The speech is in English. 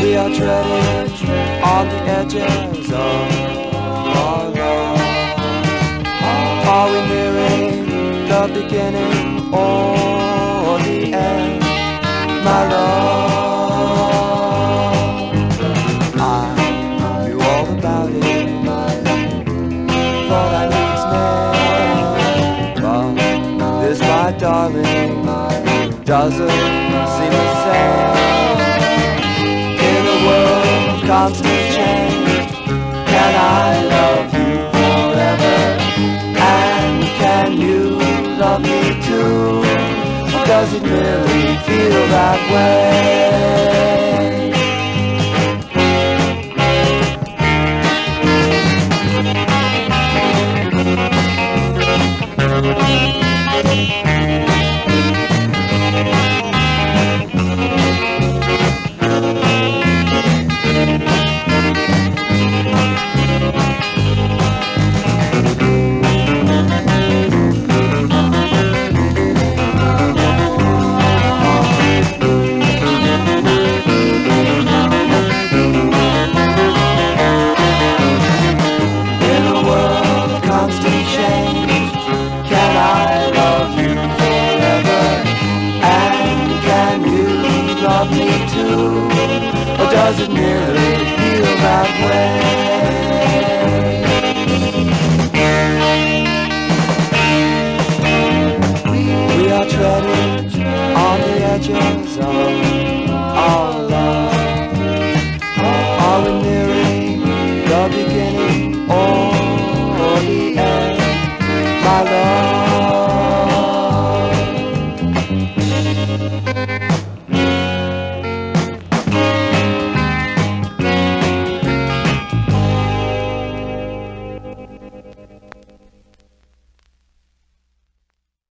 are treading on the edges of our love. Are we nearing the beginning or the end, my love? I knew all about it, thought I knew its name, but this, my darling, doesn't seem the same. Constant change, can I love you forever? And can you love me too? Or does it really feel that way? Does it merely feel that way? We are treading on the edges of